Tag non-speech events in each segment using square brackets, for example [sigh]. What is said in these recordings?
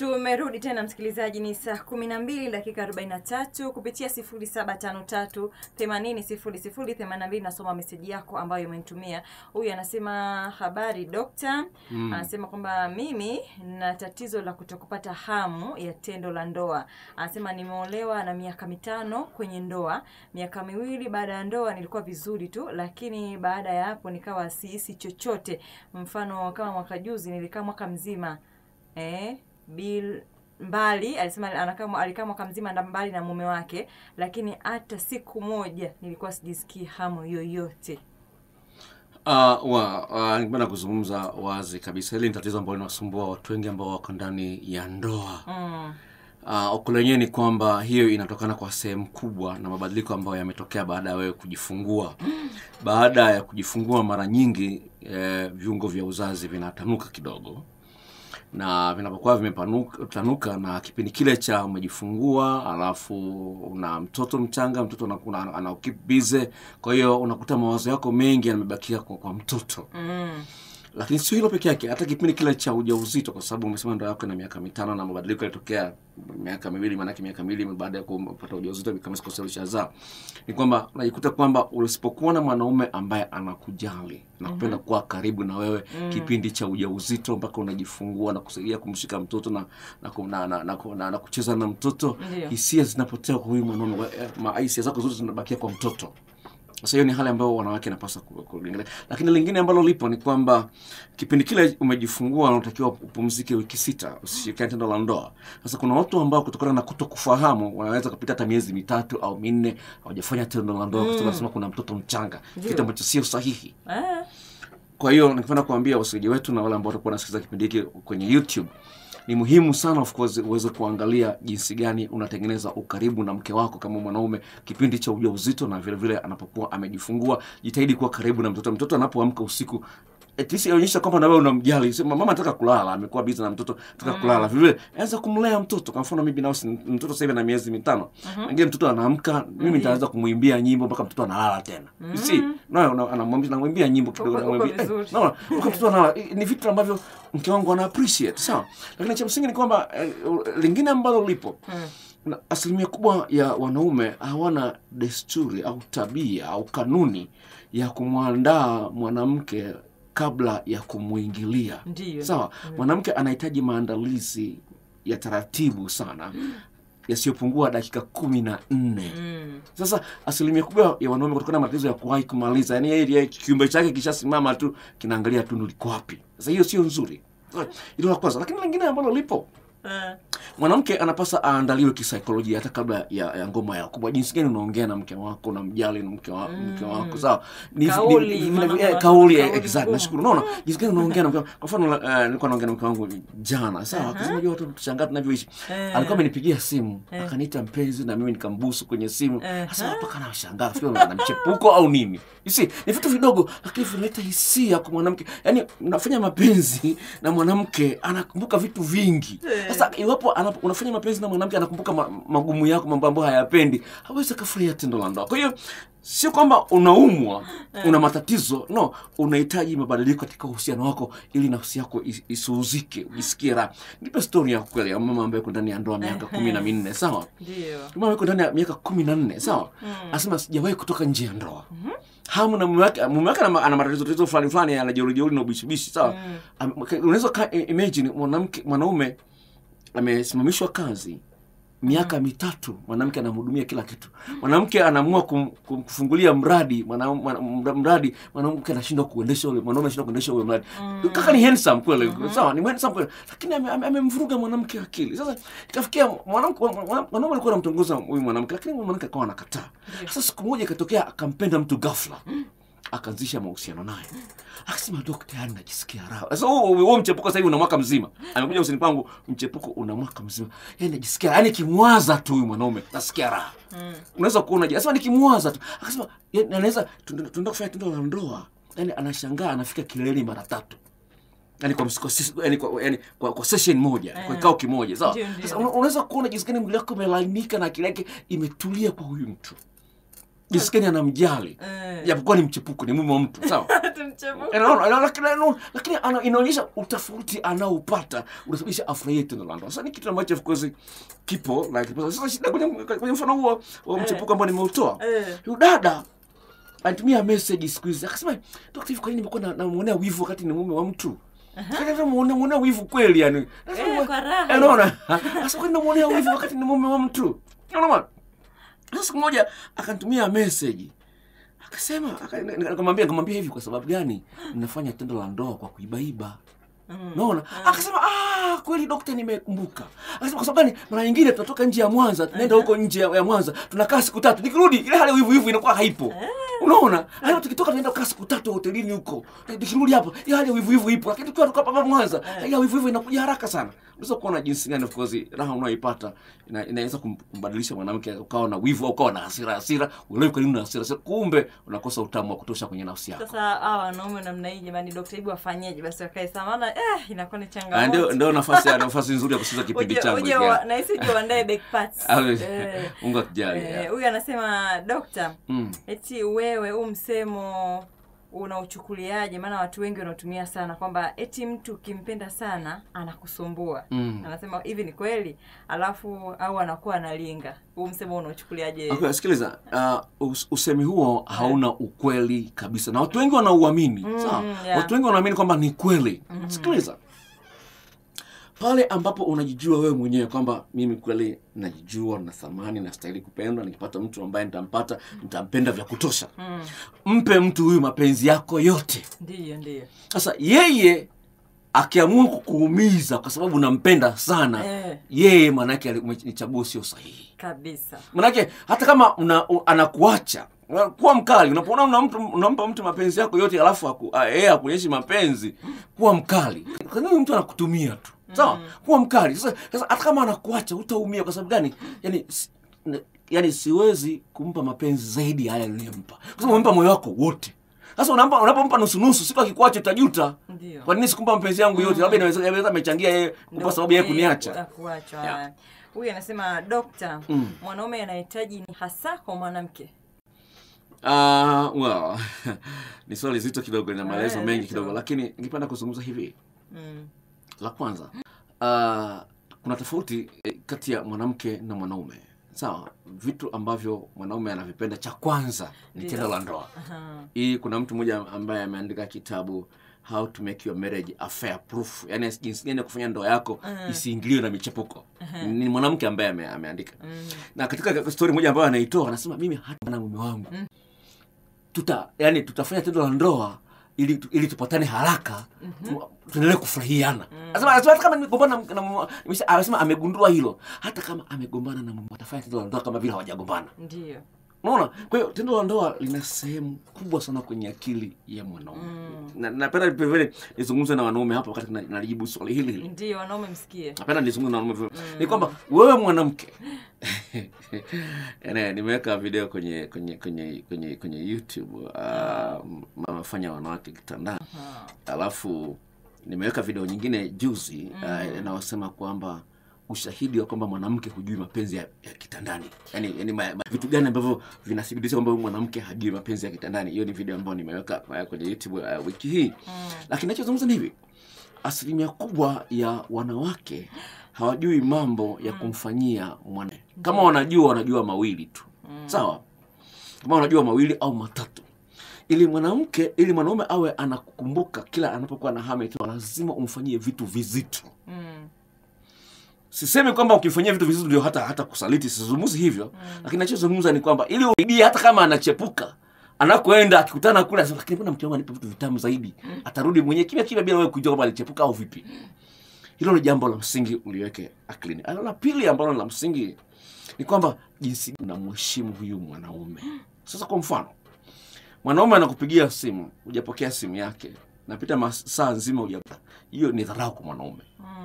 Tumerudi tena msikilizaji, ni saa kumi na mbili dakika arobaini na tatu kupitia sifuri saba tano tatu themanini sifuri sifuri themanini na mbili. Nasoma meseji yako ambayo umenitumia. Huyu anasema habari dokta. Mm. Anasema kwamba mimi na tatizo la kutokupata hamu ya tendo la ndoa. Anasema nimeolewa na miaka mitano kwenye ndoa, miaka miwili baada ya ndoa nilikuwa vizuri tu, lakini baada ya hapo nikawa sihisi chochote. Mfano kama mwaka juzi nilikaa mwaka mzima eh, bil mbali alisema anakaa alikaa mwaka mzima na mbali na mume wake, lakini hata siku moja nilikuwa sijisikii hamu yoyote. Uh, wa uh, ningependa kuzungumza wazi kabisa, hili ni tatizo ambalo linasumbua watu wengi ambao wako ndani ya ndoa. Mm. Uh, okolo lenyewe ni kwamba hiyo inatokana kwa sehemu kubwa na mabadiliko ambayo yametokea baada ya wewe kujifungua. Baada ya kujifungua, mara nyingi eh, viungo vya uzazi vinatanuka kidogo, na vinapokuwa vimepanuka na kipindi kile cha umejifungua, alafu una mtoto mchanga, mtoto anakuwa ana, keep busy, kwa hiyo unakuta mawazo yako mengi yamebakia kwa, kwa mtoto Mm. Lakini sio hilo peke yake, hata kipindi kile cha ujauzito, kwa sababu umesema ndoa yako ina miaka mitano na mabadiliko yalitokea miaka miwili, maanake miaka miwili baada ya kupata ujauzito kama sikosea ulishazaa, ni kwamba unajikuta kwamba usipokuwa na mwanaume ambaye anakujali na kupenda kuwa karibu na wewe mm -hmm. kipindi cha ujauzito mpaka unajifungua na kusaidia kumshika mtoto na na, na, na, na, na, na, na kucheza na mtoto, hisia zinapotea kwa huyu mwanaume, eh, hisia zako zote zinabakia kwa mtoto. Sasa hiyo ni hali ambayo wanawake inapaswa ku- kuliangalia, lakini lingine ambalo lipo ni kwamba kipindi kile umejifungua unatakiwa upumzike wiki sita, usishirikiane tendo la ndoa. Sasa kuna watu ambao kutokana na kuto kufahamu wanaweza kupita hata miezi mitatu au minne hawajafanya tendo la ndoa, kwa sababu kuna mtoto mchanga, kitu ambacho sio sahihi. Ah. Kwa hiyo ningependa kuambia wasikilizaji wetu na wale ambao watakuwa wanasikiliza kipindi hiki kwenye YouTube, ni muhimu sana of course uweze kuangalia jinsi gani unatengeneza ukaribu na mke wako kama mwanaume kipindi cha ujauzito na vile vile anapokuwa amejifungua. Jitahidi kuwa karibu na mtoto. Mtoto anapoamka usiku at least kwamba na wewe unamjali. Sema mama anataka kulala, amekuwa busy na mtoto, anataka kulala. Vile vile anza kumlea mtoto. Kwa mfano mimi binafsi mtoto sasa hivi ana miezi mitano. Mm -hmm. mtoto anaamka, mimi nitaanza kumwimbia nyimbo mpaka mtoto analala tena. You see? Na na- anamwambia namwimbia nyimbo kidogo na mwimbia. namwimbia. Eh, naona mpaka mtoto [laughs] analala. Ni vitu ambavyo mke wangu ana appreciate, sawa? Lakini cha msingi ni kwamba eh, lingine ambalo lipo na asilimia kubwa ya wanaume hawana desturi au tabia au kanuni ya kumwandaa mwanamke kabla ya kumwingilia. Sawa, mwanamke anahitaji maandalizi ya taratibu sana yasiyopungua dakika kumi na nne. Mm. Sasa asilimia kubwa ya wanaume kutokana na matatizo ya kuwahi kumaliza, yani yeye ya kiumbe chake kishasimama tu kinaangalia tundu liko wapi. Sasa hiyo sio nzuri. ilo Hilo la kwanza, lakini lingine ambalo lipo. Mwanamke anapasa aandaliwe kisaikolojia hata kabla ya, ya ngoma ya kubwa. Jinsi gani unaongea na mke wako, na mjali na mke, wa, mm. mke wako sawa. Ni, Kauli, ni, maana eh, kauli eh, kauli exact. Nashukuru. Unaona jinsi gani unaongea na mke wako. Kwa mfano eh, nilikuwa naongea na mke wangu jana sawa, akasema unajua watu tushangaa tunavyoishi. Eh. Alikuwa amenipigia simu akaniita mpenzi, na mimi nikambusu kwenye simu. Eh. -huh. mpaka nashangaa sio na mchepuko au nini? isi ni vitu vidogo lakini vinaleta hisia kwa mwanamke. Yani unafanya mapenzi na mwanamke anakumbuka vitu vingi. Sasa iwapo unafanya mapenzi na mwanamke anakumbuka ma, magumu yako, mambo ambayo hayapendi, hawezi kufurahia tendo la ndoa. Kwa hiyo sio kwamba unaumwa, una matatizo, no, unahitaji mabadiliko katika uhusiano wako ili nafsi yako is- isuuzike, ujisikie raha. Nipe story ya kweli ya mama ambaye yuko ndani ya ndoa miaka kumi na minne, sawa? Ndio. Mama yuko ndani ya miaka kumi na nne sawa, anasema sijawahi kutoka nje ya ndoa hamu na mume wake mume wake ana matatizo tatizo fulani fulani ana jeuri jeuri na ubishibishi sawa. Am- Unaweza ka imagine mwanamke mwanaume amesimamishwa kazi miaka mm. mitatu, mwanamke anamhudumia kila kitu. Mwanamke anaamua kum, kum, kufungulia mradi mwana- mradi, mwanamke anashindwa kuendesha ule, mwanaume anashindwa kuendesha ule mradi. mm. Kaka ni handsome kweli, mm -hmm. sawa, ni handsome kweli, lakini ame- ame- mwanamke akili. Sasa ikafikia mwanamke mwana- mwanaume alikuwa anamtongoza huyu mwanamke, lakini mwanamke akawa anakataa. Sasa siku moja ikatokea akampenda mtu ghafla akaanzisha mahusiano naye, akasema dokta, yani najisikia raha. Sasa huo huo mchepuko sasa hivi una mwaka mzima, amekuja usini pangu, mchepuko una mwaka mzima, yani najisikia, yani kimwaza tu huyu mwanaume nasikia raha. Mm. Unaweza kuona je, sasa nikimwaza tu, akasema yani anaweza tunaenda kufanya tendo la ndoa, yani anashangaa anafika kileleni mara tatu. Yani kwa, msiko yani kwa, yani kwa, kwa session moja kwa kikao kimoja sawa. Sasa unaweza kuona jinsi gani mwili wako umelainika na akili yake imetulia kwa huyu mtu jinsi gani anamjali Eh. japokuwa ni mchepuko ni mume wa mtu sawa [laughs] unaona, lakini ana- inaonyesha utofauti anaopata unasababisha afurahie tendo la ndoa. Sasa ni kitu ambacho of course kipo like sasa shida kwenye mfano huo wa mchepuko ambao nimeutoa. Eh. Huyu dada alitumia message siku hizi akasema, dokta hivi kwa nini nimekuwa na- namuonea wivu wakati ni mume wa mtu?" Namuonea muonea wivu kweli yani. Eh. Eh, Unaona? Sasa kwa nini namuonea wivu wakati ni mume wa mtu? Unaona? Sasa siku moja akanitumia message. Akasema aka- nikamwambia nikamwambia hivi kwa sababu gani ninafanya tendo la ndoa kwa kuibaiba? Mm. naona akasema ah kweli dokta nimekumbuka. Akasema kwa sababu gani? Mara nyingine tunatoka nje ya mwanza tunaenda huko nje ya mwanza tunakaa siku tatu nikirudi ile hali hivi wivu inakuwa haipo. Unaona? Hata tukitoka tunaenda kukaa siku tatu hotelini huko. Nikirudi hapo ile hali hivi wivu ipo. Lakini tukiwa tuko hapa mwanza ile hivi hivi inakuja haraka sana unaweza kuona jinsi gani of course raha unayoipata ina, inaweza kumbadilisha mwanamke ukawa na wivu au ukawa na hasira hasira uelewi kwa nini na hasira hasira. kumbe unakosa utamu wa kutosha kwenye nafsi yako Sasa hawa wanaume namna hii jamani, dokta, hebu wafanyeje basi wakae sawa, maana eh, inakuwa ni Ah, changamoto. ndio ndio nafasi [laughs] nafasi nzuri ya kusikiza kipindi changu uje na hisi uje uandae back parts. [laughs] eh, unga kijali huyu eh. Huyu anasema dokta, Mm. eti wewe huu msemo unauchukuliaje? Maana watu wengi wanatumia sana kwamba eti mtu ukimpenda sana anakusumbua. Mm. Anasema hivi ni kweli, alafu au anakuwa analinga. Huu msemo unauchukuliaje? Okay, sikiliza uh, us, usemi huo hauna ukweli kabisa na watu wengi wanauamini Mm, sawa yeah. watu wengi wanaamini kwamba ni kweli mm -hmm. sikiliza pale ambapo unajijua wewe mwenyewe kwamba mimi kweli najijua na thamani nastahili kupendwa nikipata mtu ambaye nitampata nitampenda vya kutosha Mm, mpe mtu huyu mapenzi yako yote ndiyo ndiyo. sasa yeye akiamua kukuumiza kwa sababu nampenda sana Eh. yeye maanake ni chaguo sio sahihi Kabisa. manake hata kama una, u, anakuacha kuwa mkali unapoona una mtu unampa mtu mapenzi yako yote alafu aku- yeye akuonyeshi mapenzi kuwa mkali kwa nini mtu anakutumia tu sawa? Kuwa mkali. Sasa sasa hata kama anakuacha utaumia kwa sababu gani? Yani yani siwezi kumpa mapenzi zaidi ya haya niliyompa. Kwa sababu umempa moyo wako wote. Sasa unampa unapompa nusu nusu siku akikuacha utajuta. Kwa nini sikumpa mapenzi yangu yote? Labda inaweza inaweza amechangia yeye kwa sababu yeye kuniacha. Huyu anasema dokta, Mm. mwanaume anahitaji ni hasa kwa mwanamke. Uh, well, [laughs] ni swali zito kidogo lina maelezo Eh, mengi kidogo lakini ningependa kuzungumza hivi. Mm. La kwanza. Uh, kuna tofauti eh, kati ya mwanamke na mwanaume. Sawa vitu ambavyo mwanaume anavipenda cha kwanza ni tendo la ndoa. Hii kuna mtu mmoja ambaye ameandika kitabu how to make your marriage a fair proof. Yani jinsi gani ya kufanya ndoa yako isiingiliwe na michepuko. Ni mwanamke ambaye ame, ameandika. Mm. na katika story moja ambayo anaitoa anasema mimi hata na mume wangu tuta yani tutafanya tendo la ndoa ili ili tupatane haraka tu- tuendelee kufurahiana. Hata kama nimegombana na- anasema amegundua hilo hata kama amegombana na mume watafanya tendo la ndoa kama vile hawajagombana. Ndio. unaona? Kwa hiyo tendo la ndoa lina sehemu kubwa sana kwenye akili ya mwanaume. Na napenda vile nizungumze na wanaume hapa wakati na- nalijibu swali hili hili. Ndio, wanaume msikie. napenda nizungumze na wanaume vile. Ni kwamba wewe mwanamke [laughs] nimeweka video kwenye kwenye kwenye kwenye kwenye youtube uh, mama fanya wanawake kitandani alafu nimeweka video nyingine juzi uh, inayosema kwamba ushahidi wa kwamba mwanamke hujui mapenzi ya, ya kitandani. Yani, yani ma, ma, vitu gani ambavyo vinathibitisha kwamba mwanamke hajui mapenzi ya kitandani. Hiyo ni video ambayo nimeweka uh, kwenye youtube uh, wiki hii. Mm. lakini nachozungumza ni hivi. Asilimia kubwa ya wanawake hawajui mambo ya kumfanyia mwana. Kama wanajua wanajua mawili tu. Sawa? Kama wanajua mawili au matatu. Ili mwanamke ili mwanaume awe anakukumbuka kila anapokuwa na hamu lazima umfanyie vitu vizito. Mm. sisemi kwamba ukifanyia vitu vizito ndio hata hata kusaliti sizungumzi hivyo. Lakini nachozungumza ni kwamba ili uidie hata kama anachepuka anakoenda akikutana kule lakini mbona mke wangu anipe vitu vitamu zaidi? Atarudi mwenyewe kimya kimya bila wewe kujua kwamba alichepuka au vipi hilo ni jambo la msingi uliweke akilini. La pili ambalo ni la msingi ni kwamba jinsi unamheshimu huyu mwanaume. Sasa kwa mfano mwanaume anakupigia simu hujapokea simu yake napita masaa nzima hujapata. Hiyo ni dharau kwa mwanaume.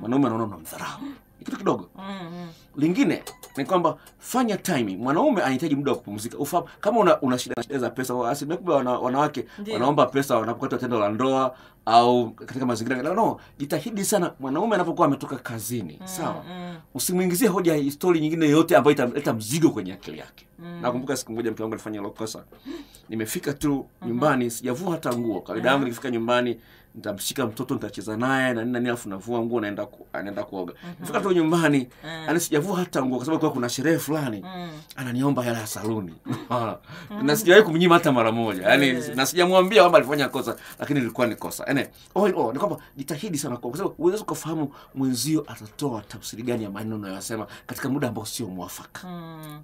Mwanaume anaona unamdharau kitu kidogo mm -hmm. lingine ni kwamba fanya timing. Mwanaume anahitaji muda wa kupumzika. Ufahamu kama una, una shida shida za pesa, asilimia wana, wanawake wanaomba pesa wanapokata tendo la ndoa au katika mazingira no, no, jitahidi sana mwanaume anapokuwa ametoka kazini, mm, sawa mm. usimwingizie hoja ya stori nyingine yoyote ambayo italeta mzigo kwenye akili yake. Nakumbuka siku moja mke wangu alifanya hilo kosa. Nimefika tu nyumbani sijavua hata nguo. Kawaida yangu nikifika nyumbani nitamshika mtoto nitacheza naye na nini alafu navua nguo naenda ku, anaenda kuoga. Nifika tu nyumbani yani sijavua hata nguo kwa sababu kwa kuna sherehe fulani. mm. Ananiomba hela ya saluni. [laughs] na sijawahi kumnyima hata mara moja. Yaani na sijamwambia kwamba alifanya kosa lakini ilikuwa ni kosa. Yaani oh, oh, ni kwamba jitahidi sana kwa sababu uweze kufahamu mwenzio atatoa tafsiri gani ya maneno unayosema katika muda ambao sio mwafaka. Mm.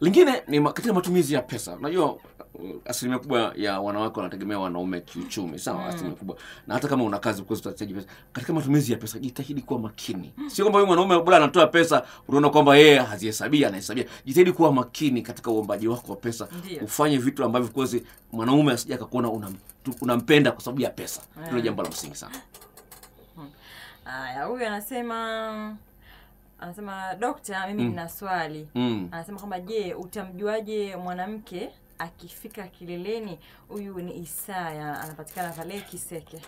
Lingine ni katika matumizi ya pesa. Unajua asilimia kubwa ya wanawake wanategemea wanaume kiuchumi, sawa? Mm. Asilimia kubwa, na hata kama una kazi, kwa utahitaji pesa. Katika matumizi ya pesa, jitahidi kuwa makini. Sio kwamba huyu mwanaume bora anatoa pesa, unaona kwamba yeye hazihesabia, anahesabia. Jitahidi kuwa makini katika uombaji wako wa pesa, Ndiyo. ufanye vitu ambavyo kozi mwanaume asije akakuona unam, unampenda kwa sababu ya pesa. Hilo yeah. jambo la msingi sana. Haya, huyu anasema anasema dokta, mimi nina swali. Mm. Anasema kwamba je, utamjuaje mwanamke akifika kileleni? Huyu ni Isaya, anapatikana pale Kiseke.